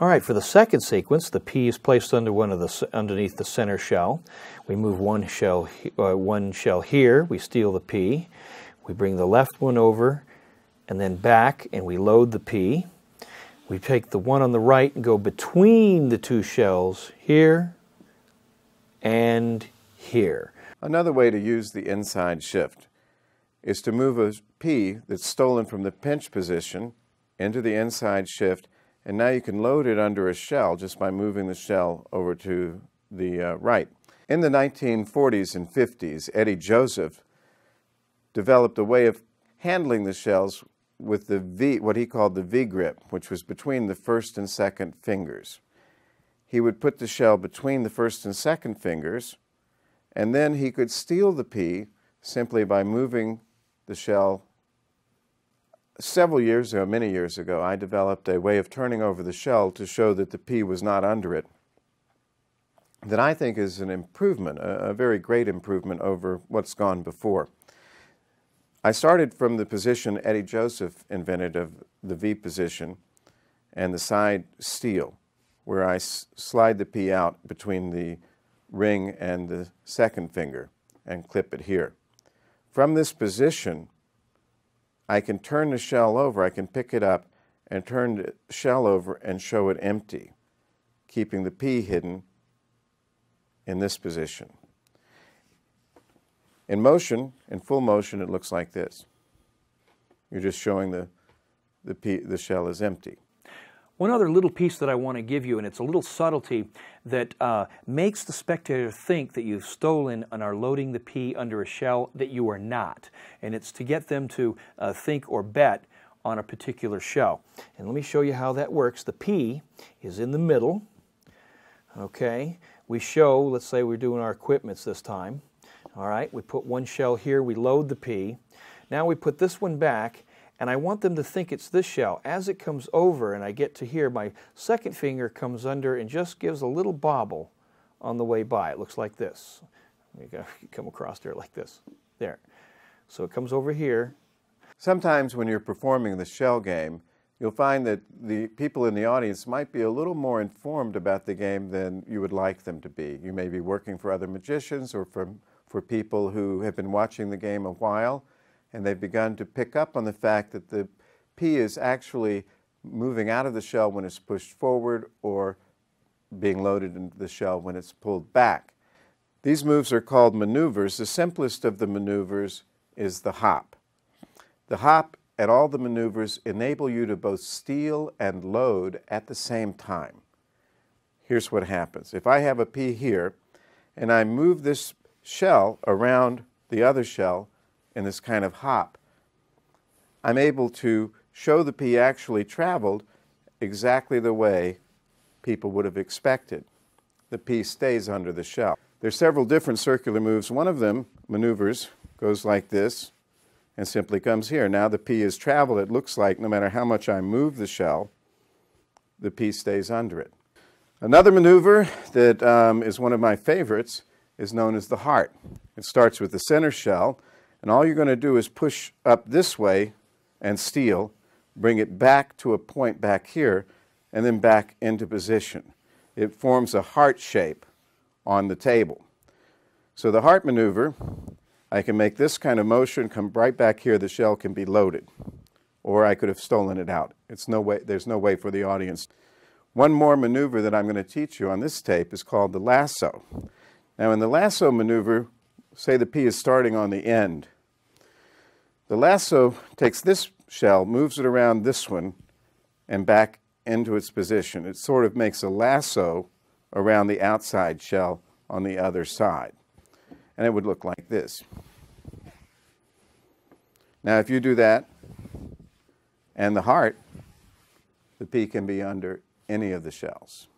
All right, for the second sequence, the pea is placed under one of the underneath the center shell. We move one shell, uh, one shell here. We steal the pea. We bring the left one over, and then back, and we load the pea. We take the one on the right and go between the two shells here and here. Another way to use the inside shift is to move a pea that's stolen from the pinch position into the inside shift and now you can load it under a shell just by moving the shell over to the uh, right. In the 1940s and 50s, Eddie Joseph developed a way of handling the shells with the V, what he called the V grip, which was between the first and second fingers. He would put the shell between the first and second fingers, and then he could steal the pea simply by moving the shell Several years ago, many years ago, I developed a way of turning over the shell to show that the pea was not under it that I think is an improvement, a, a very great improvement over what's gone before. I started from the position Eddie Joseph invented of the V position and the side steal, where I slide the pea out between the ring and the second finger and clip it here. From this position, I can turn the shell over, I can pick it up and turn the shell over and show it empty, keeping the pea hidden in this position. In motion, in full motion, it looks like this. You're just showing the, the, pea, the shell is empty. One other little piece that I want to give you, and it's a little subtlety that uh, makes the spectator think that you've stolen and are loading the pea under a shell that you are not. And it's to get them to uh, think or bet on a particular shell. And let me show you how that works. The pea is in the middle. Okay, we show, let's say we're doing our equipments this time. All right, we put one shell here, we load the pea. Now we put this one back and I want them to think it's this shell. As it comes over and I get to here, my second finger comes under and just gives a little bobble on the way by. It looks like this. You come across there like this. There. So it comes over here. Sometimes when you're performing the shell game, you'll find that the people in the audience might be a little more informed about the game than you would like them to be. You may be working for other magicians or for, for people who have been watching the game a while and they've begun to pick up on the fact that the pea is actually moving out of the shell when it's pushed forward or being loaded into the shell when it's pulled back. These moves are called maneuvers. The simplest of the maneuvers is the hop. The hop and all the maneuvers enable you to both steal and load at the same time. Here's what happens. If I have a pea here and I move this shell around the other shell, in this kind of hop, I'm able to show the pea actually traveled exactly the way people would have expected. The pea stays under the shell. There's several different circular moves. One of them, maneuvers, goes like this and simply comes here. Now the pea is traveled. It looks like no matter how much I move the shell, the pea stays under it. Another maneuver that um, is one of my favorites is known as the heart. It starts with the center shell and all you're going to do is push up this way and steal, bring it back to a point back here, and then back into position. It forms a heart shape on the table. So the heart maneuver, I can make this kind of motion, come right back here, the shell can be loaded. Or I could have stolen it out. It's no way, there's no way for the audience. One more maneuver that I'm going to teach you on this tape is called the lasso. Now in the lasso maneuver, say the pea is starting on the end. The lasso takes this shell, moves it around this one, and back into its position. It sort of makes a lasso around the outside shell on the other side. And it would look like this. Now, if you do that and the heart, the pea can be under any of the shells.